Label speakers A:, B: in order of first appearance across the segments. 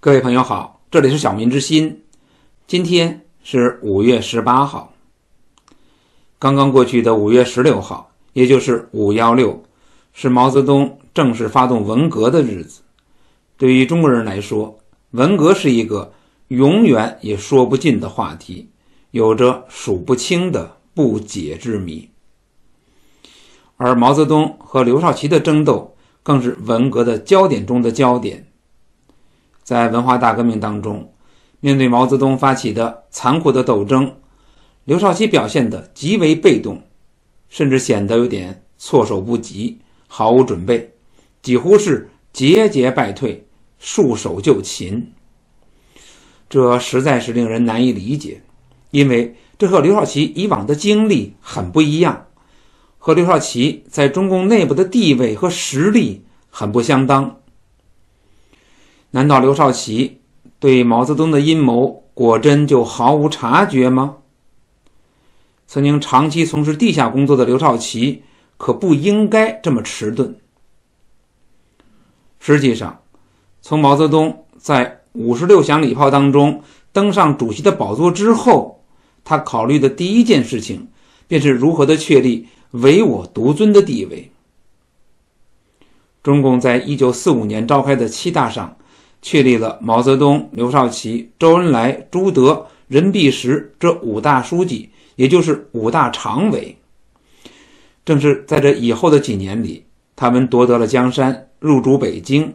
A: 各位朋友好，这里是小民之心。今天是五月十八号，刚刚过去的五月十六号，也就是五幺六，是毛泽东正式发动文革的日子。对于中国人来说，文革是一个永远也说不尽的话题，有着数不清的不解之谜。而毛泽东和刘少奇的争斗，更是文革的焦点中的焦点。在文化大革命当中，面对毛泽东发起的残酷的斗争，刘少奇表现得极为被动，甚至显得有点措手不及，毫无准备，几乎是节节败退，束手就擒。这实在是令人难以理解，因为这和刘少奇以往的经历很不一样，和刘少奇在中共内部的地位和实力很不相当。难道刘少奇对毛泽东的阴谋果真就毫无察觉吗？曾经长期从事地下工作的刘少奇可不应该这么迟钝。实际上，从毛泽东在五十六响礼炮当中登上主席的宝座之后，他考虑的第一件事情便是如何的确立唯我独尊的地位。中共在一九四五年召开的七大上。确立了毛泽东、刘少奇、周恩来、朱德、任弼时这五大书记，也就是五大常委。正是在这以后的几年里，他们夺得了江山，入主北京。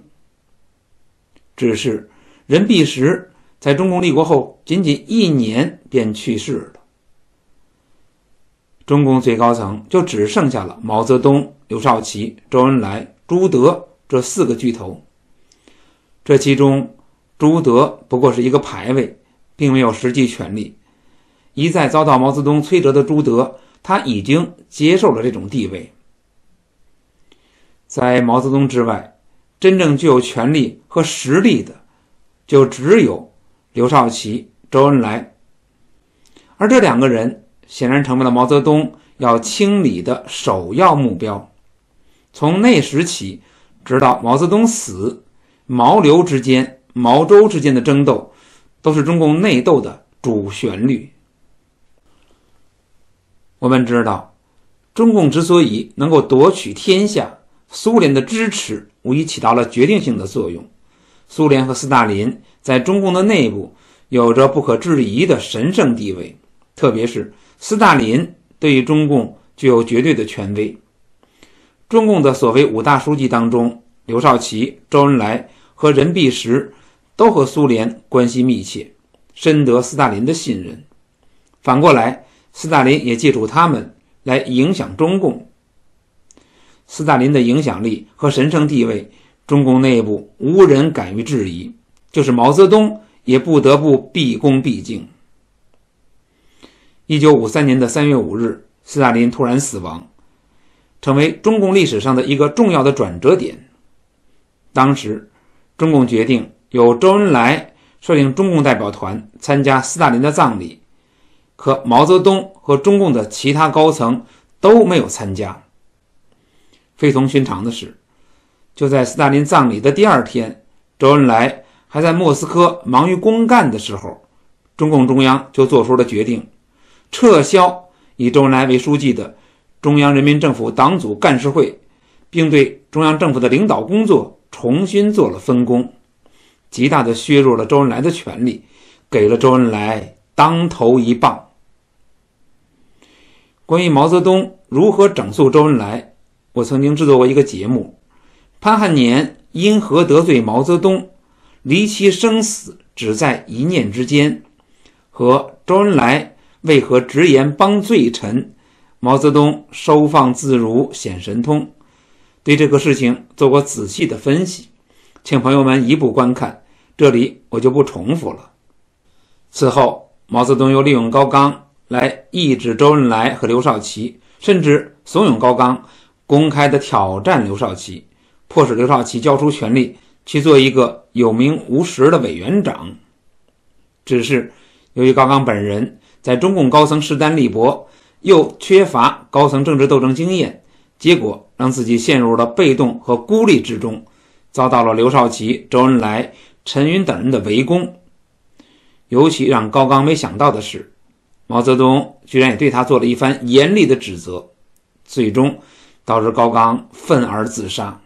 A: 只是任弼时在中共立国后仅仅一年便去世了，中共最高层就只剩下了毛泽东、刘少奇、周恩来、朱德这四个巨头。这其中，朱德不过是一个牌位，并没有实际权利。一再遭到毛泽东摧折的朱德，他已经接受了这种地位。在毛泽东之外，真正具有权力和实力的，就只有刘少奇、周恩来。而这两个人显然成为了毛泽东要清理的首要目标。从那时起，直到毛泽东死。毛刘之间、毛周之间的争斗，都是中共内斗的主旋律。我们知道，中共之所以能够夺取天下，苏联的支持无疑起到了决定性的作用。苏联和斯大林在中共的内部有着不可置疑的神圣地位，特别是斯大林对于中共具有绝对的权威。中共的所谓五大书记当中，刘少奇、周恩来和任弼时都和苏联关系密切，深得斯大林的信任。反过来，斯大林也借助他们来影响中共。斯大林的影响力和神圣地位，中共内部无人敢于质疑，就是毛泽东也不得不毕恭毕敬。一九五三年的三月五日，斯大林突然死亡，成为中共历史上的一个重要的转折点。当时，中共决定由周恩来率领中共代表团参加斯大林的葬礼，可毛泽东和中共的其他高层都没有参加。非同寻常的是，就在斯大林葬礼的第二天，周恩来还在莫斯科忙于公干的时候，中共中央就做出了决定，撤销以周恩来为书记的中央人民政府党组干事会，并对中央政府的领导工作。重新做了分工，极大的削弱了周恩来的权力，给了周恩来当头一棒。关于毛泽东如何整肃周恩来，我曾经制作过一个节目。潘汉年因何得罪毛泽东，离奇生死只在一念之间，和周恩来为何直言帮罪臣，毛泽东收放自如显神通。对这个事情做过仔细的分析，请朋友们移步观看，这里我就不重复了。此后，毛泽东又利用高岗来抑制周恩来和刘少奇，甚至怂恿高岗公开的挑战刘少奇，迫使刘少奇交出权力去做一个有名无实的委员长。只是由于高岗本人在中共高层势单力薄，又缺乏高层政治斗争经验。结果让自己陷入了被动和孤立之中，遭到了刘少奇、周恩来、陈云等人的围攻。尤其让高岗没想到的是，毛泽东居然也对他做了一番严厉的指责，最终导致高岗愤而自杀。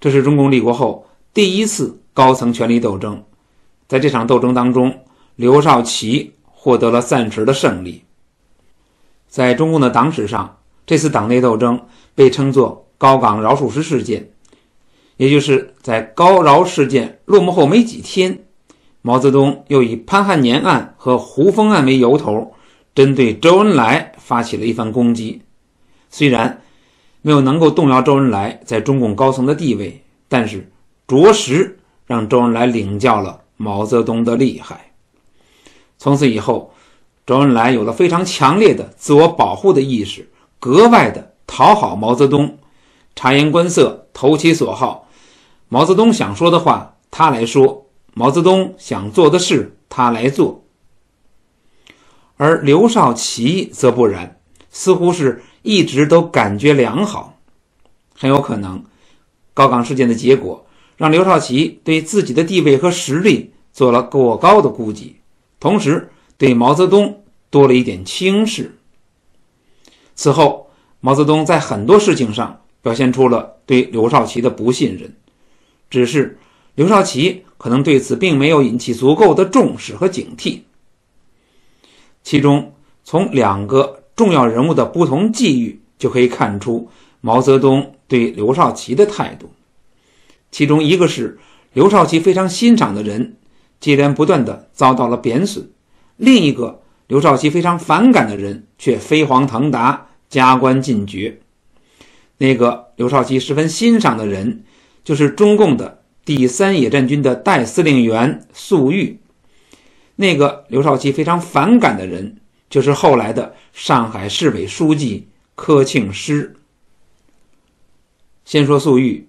A: 这是中共立国后第一次高层权力斗争，在这场斗争当中，刘少奇获得了暂时的胜利。在中共的党史上，这次党内斗争被称作“高岗饶漱石事件”，也就是在高饶事件落幕后没几天。毛泽东又以潘汉年案和胡风案为由头，针对周恩来发起了一番攻击。虽然没有能够动摇周恩来在中共高层的地位，但是着实让周恩来领教了毛泽东的厉害。从此以后，周恩来有了非常强烈的自我保护的意识，格外的讨好毛泽东，察言观色，投其所好。毛泽东想说的话，他来说。毛泽东想做的事，他来做；而刘少奇则不然，似乎是一直都感觉良好。很有可能，高岗事件的结果让刘少奇对自己的地位和实力做了过高的估计，同时对毛泽东多了一点轻视。此后，毛泽东在很多事情上表现出了对刘少奇的不信任，只是。刘少奇可能对此并没有引起足够的重视和警惕。其中，从两个重要人物的不同际遇就可以看出毛泽东对刘少奇的态度。其中一个是刘少奇非常欣赏的人，接连不断的遭到了贬损；另一个刘少奇非常反感的人却飞黄腾达，加官进爵。那个刘少奇十分欣赏的人，就是中共的。第三野战军的代司令员粟裕，那个刘少奇非常反感的人，就是后来的上海市委书记柯庆施。先说粟裕，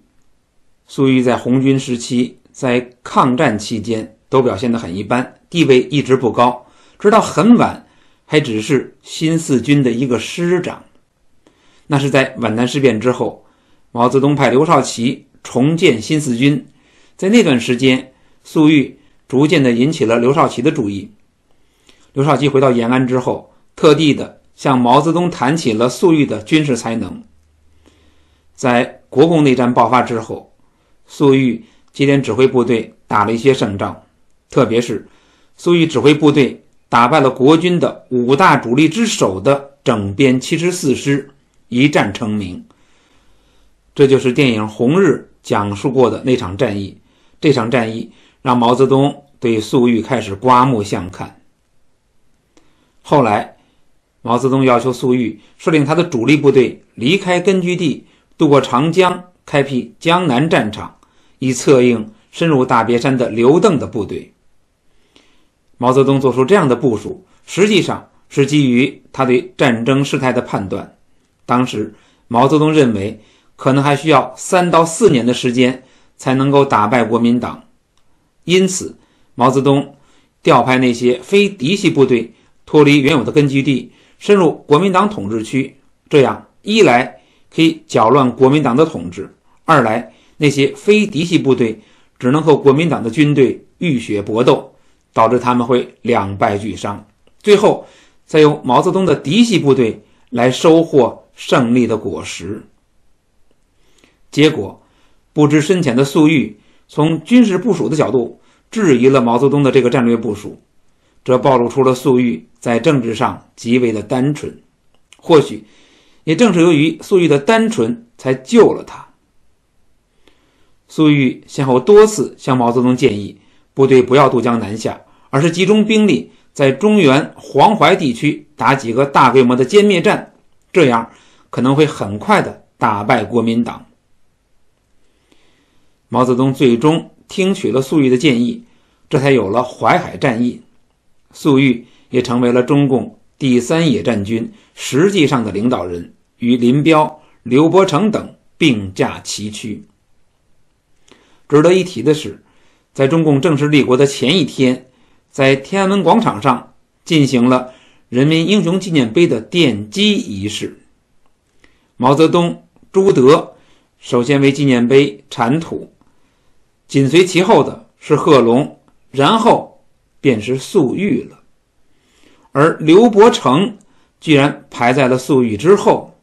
A: 粟裕在红军时期，在抗战期间都表现得很一般，地位一直不高，直到很晚，还只是新四军的一个师长。那是在皖南事变之后，毛泽东派刘少奇重建新四军。在那段时间，粟裕逐渐的引起了刘少奇的注意。刘少奇回到延安之后，特地的向毛泽东谈起了粟裕的军事才能。在国共内战爆发之后，粟裕接连指挥部队打了一些胜仗，特别是粟裕指挥部队打败了国军的五大主力之首的整编七十四师，一战成名。这就是电影《红日》讲述过的那场战役。这场战役让毛泽东对粟裕开始刮目相看。后来，毛泽东要求粟裕率领他的主力部队离开根据地，渡过长江，开辟江南战场，以策应深入大别山的刘邓的部队。毛泽东做出这样的部署，实际上是基于他对战争事态的判断。当时，毛泽东认为可能还需要三到四年的时间。才能够打败国民党，因此毛泽东调派那些非嫡系部队脱离原有的根据地，深入国民党统治区。这样一来可以搅乱国民党的统治，二来那些非嫡系部队只能和国民党的军队浴血搏斗，导致他们会两败俱伤。最后再由毛泽东的嫡系部队来收获胜利的果实。结果。不知深浅的粟裕从军事部署的角度质疑了毛泽东的这个战略部署，这暴露出了粟裕在政治上极为的单纯。或许也正是由于粟裕的单纯，才救了他。粟裕先后多次向毛泽东建议，部队不要渡江南下，而是集中兵力在中原黄淮地区打几个大规模的歼灭战，这样可能会很快的打败国民党。毛泽东最终听取了粟裕的建议，这才有了淮海战役。粟裕也成为了中共第三野战军实际上的领导人，与林彪、刘伯承等并驾齐驱。值得一提的是，在中共正式立国的前一天，在天安门广场上进行了人民英雄纪念碑的奠基仪式。毛泽东、朱德首先为纪念碑铲土。紧随其后的是贺龙，然后便是粟裕了。而刘伯承居然排在了粟裕之后。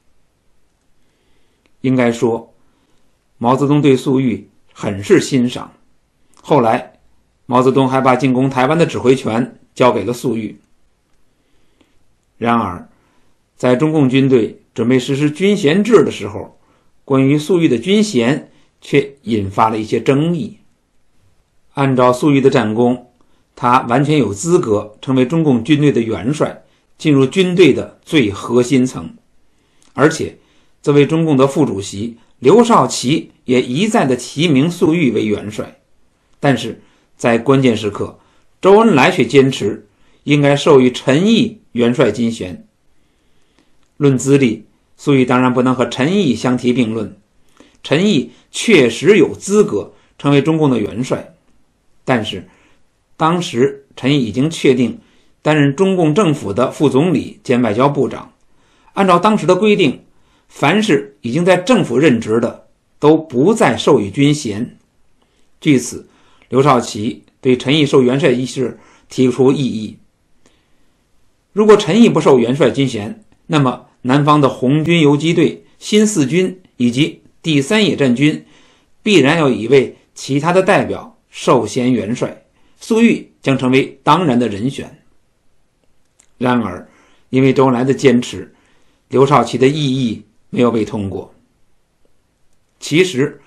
A: 应该说，毛泽东对粟裕很是欣赏。后来，毛泽东还把进攻台湾的指挥权交给了粟裕。然而，在中共军队准备实施军衔制的时候，关于粟裕的军衔却引发了一些争议。按照粟裕的战功，他完全有资格成为中共军队的元帅，进入军队的最核心层。而且，作为中共的副主席，刘少奇也一再的提名粟裕为元帅。但是在关键时刻，周恩来却坚持应该授予陈毅元帅军衔。论资历，粟裕当然不能和陈毅相提并论。陈毅确实有资格成为中共的元帅，但是当时陈毅已经确定担任中共政府的副总理兼外交部长。按照当时的规定，凡是已经在政府任职的，都不再授予军衔。据此。刘少奇对陈毅授元帅一事提出异议。如果陈毅不受元帅军衔，那么南方的红军游击队、新四军以及第三野战军必然要以一位其他的代表授衔元帅，粟裕将成为当然的人选。然而，因为周恩来的坚持，刘少奇的异议没有被通过。其实，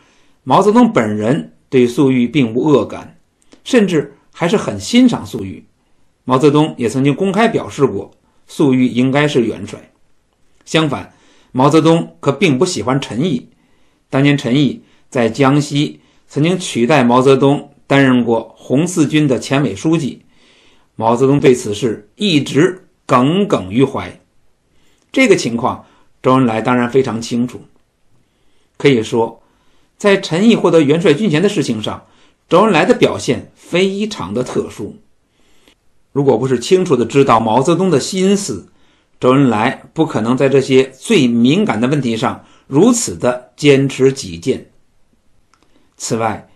A: 毛泽东本人。对粟裕并无恶感，甚至还是很欣赏粟裕。毛泽东也曾经公开表示过，粟裕应该是元帅。相反，毛泽东可并不喜欢陈毅。当年陈毅在江西曾经取代毛泽东担任过红四军的前委书记，毛泽东对此事一直耿耿于怀。这个情况，周恩来当然非常清楚。可以说。在陈毅获得元帅军衔的事情上，周恩来的表现非常的特殊。如果不是清楚的知道毛泽东的心思，周恩来不可能在这些最敏感的问题上如此的坚持己见。此外，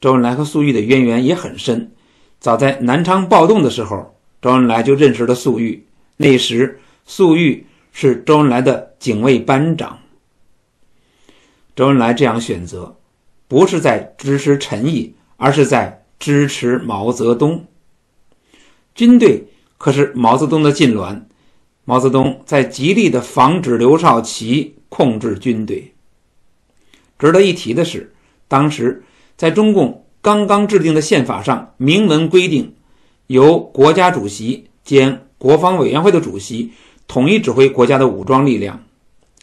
A: 周恩来和粟裕的渊源也很深。早在南昌暴动的时候，周恩来就认识了粟裕。那时，粟裕是周恩来的警卫班长。周恩来这样选择，不是在支持陈毅，而是在支持毛泽东。军队可是毛泽东的禁脔，毛泽东在极力的防止刘少奇控制军队。值得一提的是，当时在中共刚刚制定的宪法上明文规定，由国家主席兼国防委员会的主席统一指挥国家的武装力量。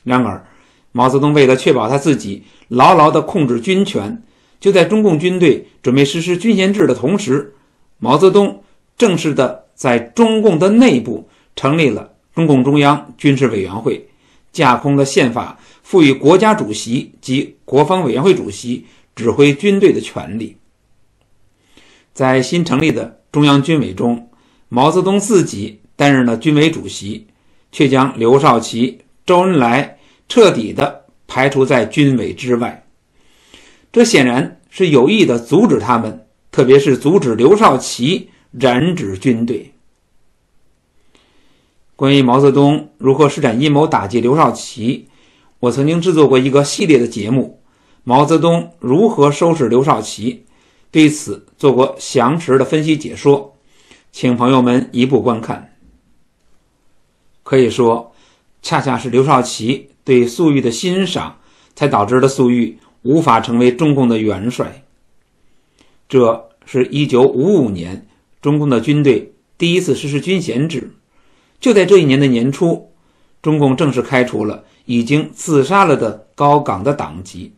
A: 然而，毛泽东为了确保他自己牢牢的控制军权，就在中共军队准备实施军衔制的同时，毛泽东正式的在中共的内部成立了中共中央军事委员会，架空了宪法赋予国家主席及国防委员会主席指挥军队的权利。在新成立的中央军委中，毛泽东自己担任了军委主席，却将刘少奇、周恩来。彻底的排除在军委之外，这显然是有意的阻止他们，特别是阻止刘少奇染指军队。关于毛泽东如何施展阴谋打击刘少奇，我曾经制作过一个系列的节目《毛泽东如何收拾刘少奇》，对此做过详实的分析解说，请朋友们一步观看。可以说，恰恰是刘少奇。对粟裕的欣赏，才导致了粟裕无法成为中共的元帅。这是一九五五年，中共的军队第一次实施军衔制。就在这一年的年初，中共正式开除了已经自杀了的高岗的党籍，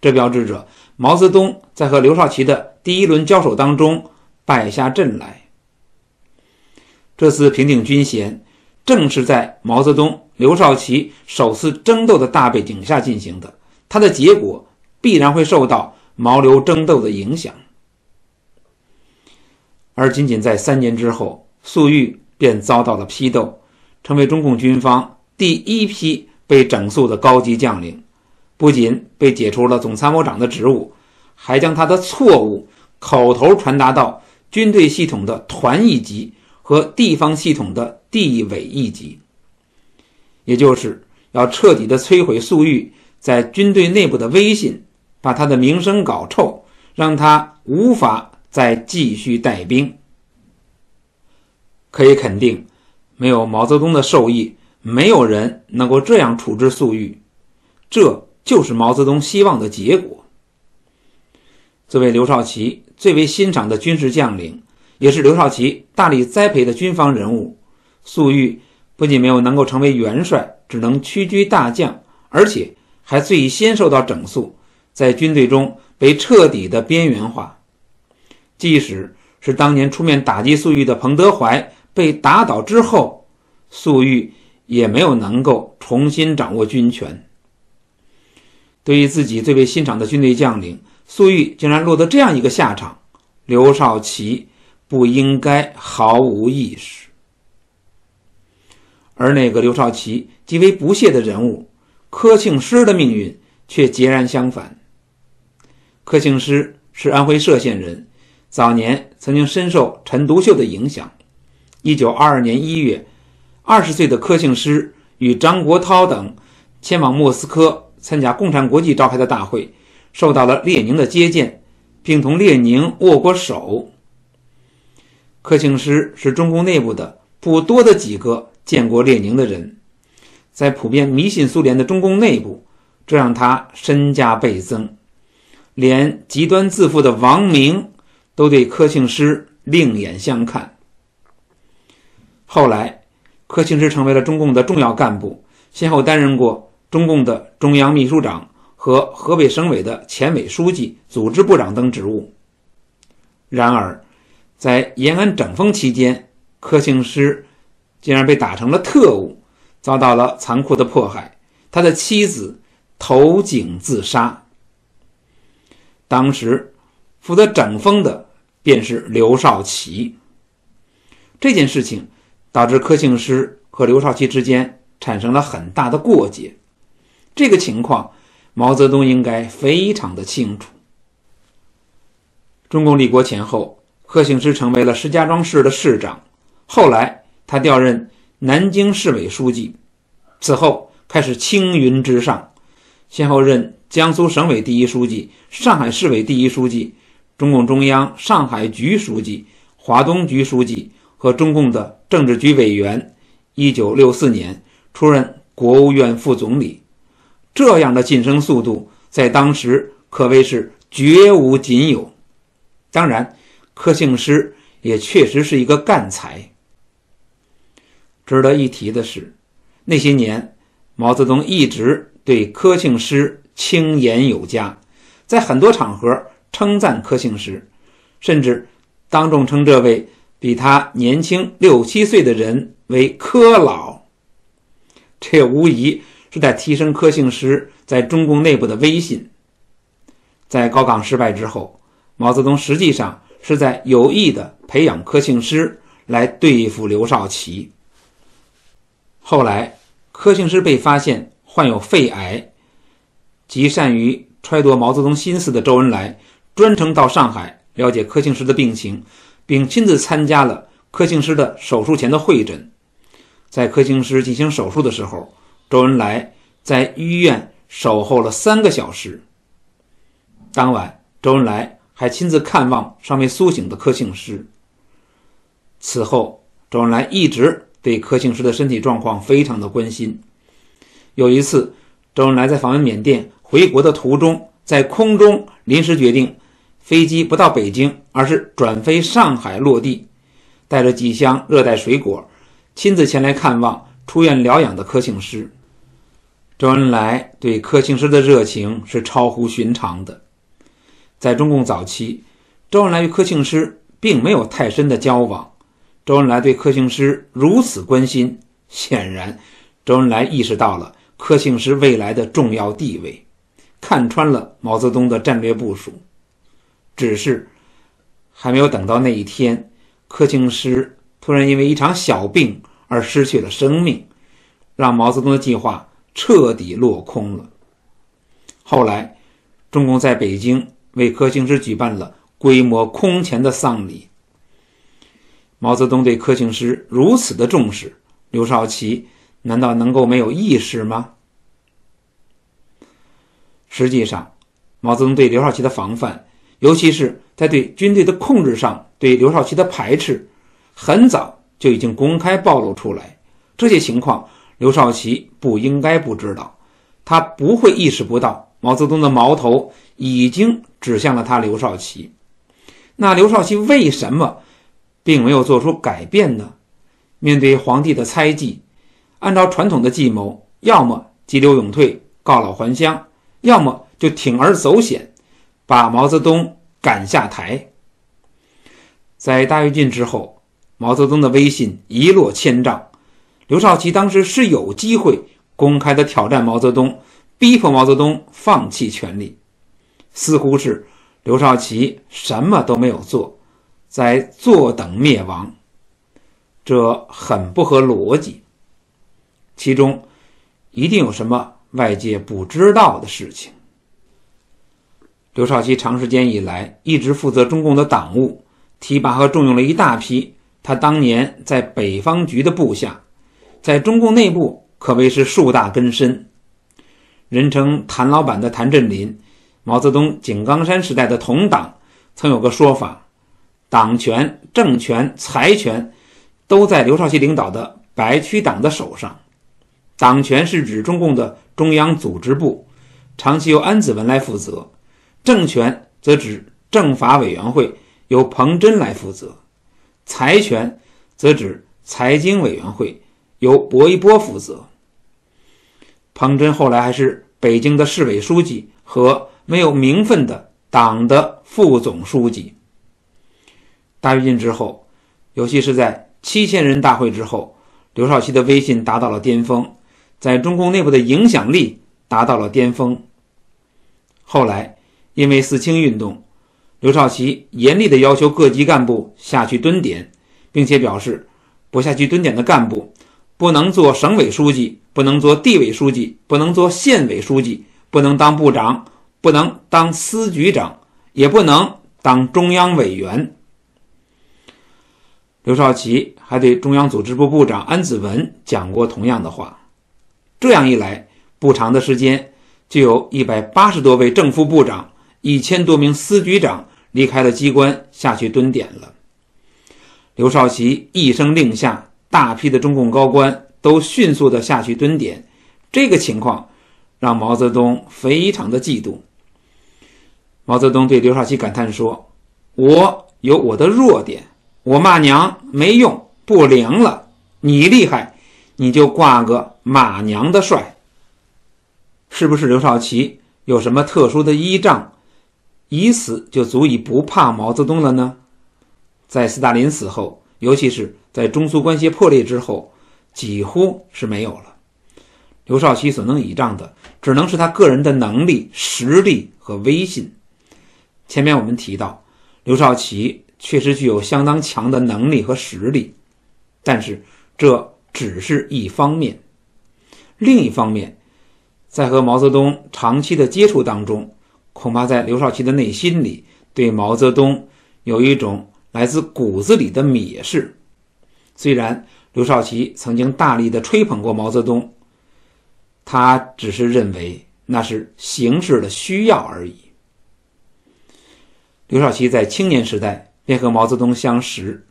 A: 这标志着毛泽东在和刘少奇的第一轮交手当中败下阵来。这次平定军衔，正是在毛泽东。刘少奇首次争斗的大背景下进行的，它的结果必然会受到毛刘争斗的影响。而仅仅在三年之后，粟裕便遭到了批斗，成为中共军方第一批被整肃的高级将领，不仅被解除了总参谋长的职务，还将他的错误口头传达到军队系统的团一级和地方系统的地委一级，也就是要彻底的摧毁粟裕在军队内部的威信，把他的名声搞臭，让他无法再继续带兵。可以肯定，没有毛泽东的授意，没有人能够这样处置粟裕，这就是毛泽东希望的结果。作为刘少奇最为欣赏的军事将领，也是刘少奇大力栽培的军方人物，粟裕不仅没有能够成为元帅，只能屈居大将，而且还最先受到整肃，在军队中被彻底的边缘化。即使是当年出面打击粟裕的彭德怀被打倒之后，粟裕也没有能够重新掌握军权。对于自己最为欣赏的军队将领，粟裕竟然落得这样一个下场，刘少奇不应该毫无意识。而那个刘少奇极为不屑的人物柯庆施的命运却截然相反。柯庆施是安徽歙县人，早年曾经深受陈独秀的影响。一九二二年一月，二十岁的柯庆施与张国焘等前往莫斯科参加共产国际召开的大会。受到了列宁的接见，并同列宁握过手。柯庆施是中共内部的不多的几个见过列宁的人，在普遍迷信苏联的中共内部，这让他身价倍增，连极端自负的王明都对柯庆施另眼相看。后来，柯庆施成为了中共的重要干部，先后担任过中共的中央秘书长。和河北省委的前委书记、组织部长等职务。然而，在延安整风期间，柯庆施竟然被打成了特务，遭到了残酷的迫害。他的妻子投井自杀。当时负责整风的便是刘少奇。这件事情导致柯庆施和刘少奇之间产生了很大的过节。这个情况。毛泽东应该非常的清楚。中共立国前后，柯庆施成为了石家庄市的市长，后来他调任南京市委书记，此后开始青云直上，先后任江苏省委第一书记、上海市委第一书记、中共中央上海局书记、华东局书记和中共的政治局委员。一九六四年出任国务院副总理。这样的晋升速度，在当时可谓是绝无仅有。当然，柯庆施也确实是一个干才。值得一提的是，那些年，毛泽东一直对柯庆施轻言有加，在很多场合称赞柯庆施，甚至当众称这位比他年轻六七岁的人为“柯老”，这无疑。是在提升柯庆施在中共内部的威信。在高岗失败之后，毛泽东实际上是在有意的培养柯庆施来对付刘少奇。后来，柯庆施被发现患有肺癌，极善于揣度毛泽东心思的周恩来专程到上海了解柯庆施的病情，并亲自参加了柯庆施的手术前的会诊。在柯庆施进行手术的时候。周恩来在医院守候了三个小时。当晚，周恩来还亲自看望尚未苏醒的柯庆施。此后，周恩来一直对柯庆施的身体状况非常的关心。有一次，周恩来在访问缅甸回国的途中，在空中临时决定，飞机不到北京，而是转飞上海落地，带着几箱热带水果，亲自前来看望出院疗养的柯庆施。周恩来对柯庆施的热情是超乎寻常的。在中共早期，周恩来与柯庆施并没有太深的交往。周恩来对柯庆施如此关心，显然，周恩来意识到了柯庆施未来的重要地位，看穿了毛泽东的战略部署。只是，还没有等到那一天，柯庆施突然因为一场小病而失去了生命，让毛泽东的计划。彻底落空了。后来，中共在北京为柯庆施举办了规模空前的丧礼。毛泽东对柯庆施如此的重视，刘少奇难道能够没有意识吗？实际上，毛泽东对刘少奇的防范，尤其是在对军队的控制上对刘少奇的排斥，很早就已经公开暴露出来。这些情况，刘少奇不应该不知道，他不会意识不到毛泽东的矛头已经指向了他刘少奇。那刘少奇为什么并没有做出改变呢？面对皇帝的猜忌，按照传统的计谋，要么急流勇退，告老还乡。要么就铤而走险，把毛泽东赶下台。在大跃进之后，毛泽东的威信一落千丈。刘少奇当时是有机会公开的挑战毛泽东，逼迫毛泽东放弃权力，似乎是刘少奇什么都没有做，在坐等灭亡。这很不合逻辑，其中一定有什么。外界不知道的事情。刘少奇长时间以来一直负责中共的党务，提拔和重用了一大批他当年在北方局的部下，在中共内部可谓是树大根深。人称“谭老板”的谭震林，毛泽东井冈山时代的同党，曾有个说法：党权、政权、财权都在刘少奇领导的白区党的手上。党权是指中共的。中央组织部长期由安子文来负责，政权则指政法委员会由彭真来负责，财权则指财经委员会由薄一波负责。彭真后来还是北京的市委书记和没有名分的党的副总书记。大跃进之后，尤其是在七千人大会之后，刘少奇的威信达到了巅峰。在中共内部的影响力达到了巅峰。后来，因为四清运动，刘少奇严厉地要求各级干部下去蹲点，并且表示，不下去蹲点的干部不能做省委书记，不能做地委书记，不能做县委书记，不能当部长，不能当司局长，也不能当中央委员。刘少奇还对中央组织部部长安子文讲过同样的话。这样一来，不长的时间，就有一百八十多位正副部长、一千多名司局长离开了机关，下去蹲点了。刘少奇一声令下，大批的中共高官都迅速的下去蹲点。这个情况让毛泽东非常的嫉妒。毛泽东对刘少奇感叹说：“我有我的弱点，我骂娘没用，不灵了。你厉害。”你就挂个马娘的帅，是不是刘少奇有什么特殊的依仗，以此就足以不怕毛泽东了呢？在斯大林死后，尤其是在中苏关系破裂之后，几乎是没有了。刘少奇所能倚仗的，只能是他个人的能力、实力和威信。前面我们提到，刘少奇确实具有相当强的能力和实力，但是这。只是一方面，另一方面，在和毛泽东长期的接触当中，恐怕在刘少奇的内心里，对毛泽东有一种来自骨子里的蔑视。虽然刘少奇曾经大力的吹捧过毛泽东，他只是认为那是形式的需要而已。刘少奇在青年时代便和毛泽东相识，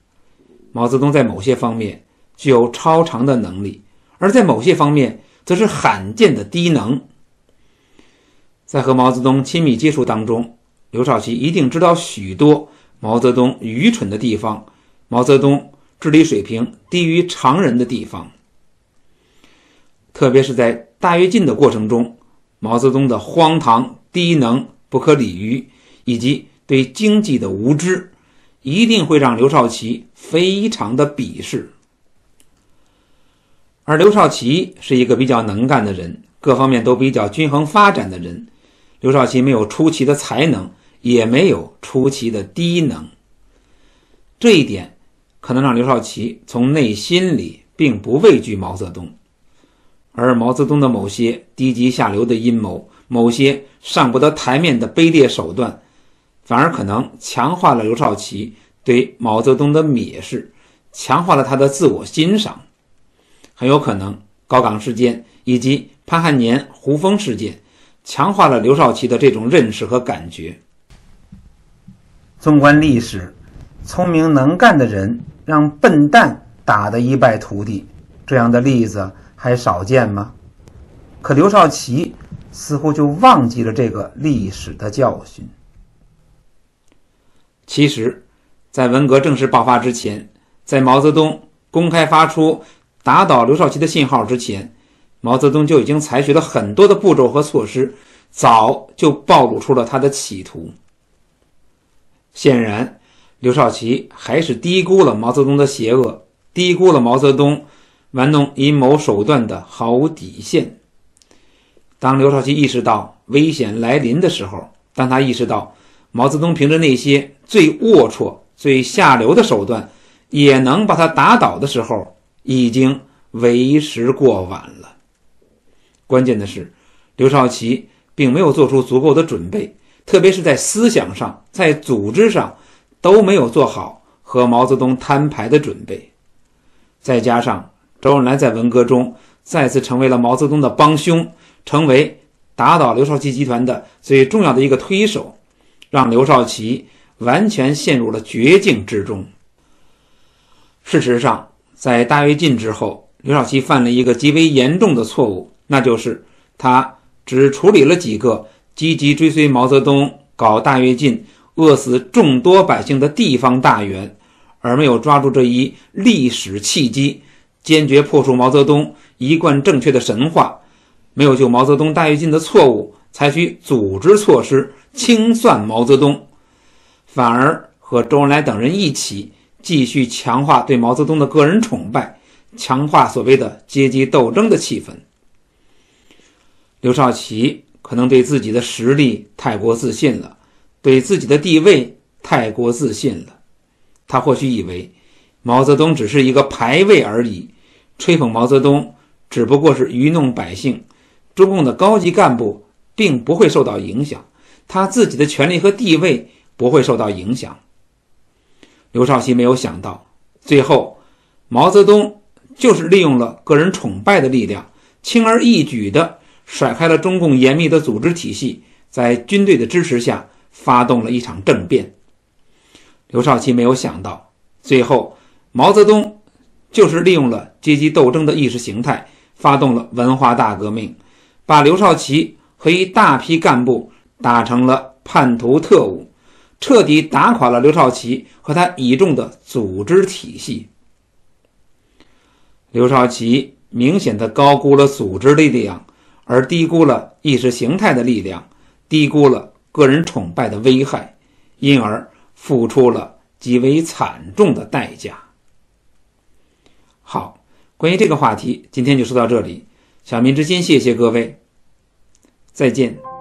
A: 毛泽东在某些方面。具有超常的能力，而在某些方面则是罕见的低能。在和毛泽东亲密接触当中，刘少奇一定知道许多毛泽东愚蠢的地方，毛泽东治理水平低于常人的地方。特别是在大跃进的过程中，毛泽东的荒唐、低能、不可理喻，以及对经济的无知，一定会让刘少奇非常的鄙视。而刘少奇是一个比较能干的人，各方面都比较均衡发展的人。刘少奇没有出奇的才能，也没有出奇的低能。这一点可能让刘少奇从内心里并不畏惧毛泽东，而毛泽东的某些低级下流的阴谋，某些上不得台面的卑劣手段，反而可能强化了刘少奇对毛泽东的蔑视，强化了他的自我欣赏。很有可能，高岗事件以及潘汉年、胡风事件，强化了刘少奇的这种认识和感觉。纵观历史，聪明能干的人让笨蛋打得一败涂地，这样的例子还少见吗？可刘少奇似乎就忘记了这个历史的教训。其实，在文革正式爆发之前，在毛泽东公开发出打倒刘少奇的信号之前，毛泽东就已经采取了很多的步骤和措施，早就暴露出了他的企图。显然，刘少奇还是低估了毛泽东的邪恶，低估了毛泽东玩弄阴谋手段的毫无底线。当刘少奇意识到危险来临的时候，当他意识到毛泽东凭着那些最龌龊、最下流的手段也能把他打倒的时候，已经为时过晚了。关键的是，刘少奇并没有做出足够的准备。特别是在思想上，在组织上都没有做好和毛泽东摊牌的准备，再加上周恩来在文革中再次成为了毛泽东的帮凶，成为打倒刘少奇集团的最重要的一个推手，让刘少奇完全陷入了绝境之中。事实上，在大跃进之后，刘少奇犯了一个极为严重的错误，那就是他只处理了几个。积极追随毛泽东搞大跃进、饿死众多百姓的地方大员，而没有抓住这一历史契机，坚决破除毛泽东一贯正确的神话，没有就毛泽东大跃进的错误采取组织措施清算毛泽东，反而和周恩来等人一起继续强化对毛泽东的个人崇拜，强化所谓的阶级斗争的气氛。刘少奇。可能对自己的实力太过自信了，对自己的地位太过自信了。他或许以为毛泽东只是一个牌位而已，吹捧毛泽东只不过是愚弄百姓。中共的高级干部并不会受到影响，他自己的权力和地位不会受到影响。刘少奇没有想到，最后毛泽东就是利用了个人崇拜的力量，轻而易举的。甩开了中共严密的组织体系，在军队的支持下发动了一场政变。刘少奇没有想到，最后毛泽东就是利用了阶级斗争的意识形态，发动了文化大革命，把刘少奇和一大批干部打成了叛徒特务，彻底打垮了刘少奇和他倚重的组织体系。刘少奇明显的高估了组织力量。而低估了意识形态的力量，低估了个人崇拜的危害，因而付出了极为惨重的代价。好，关于这个话题，今天就说到这里。小民之心，谢谢各位，再见。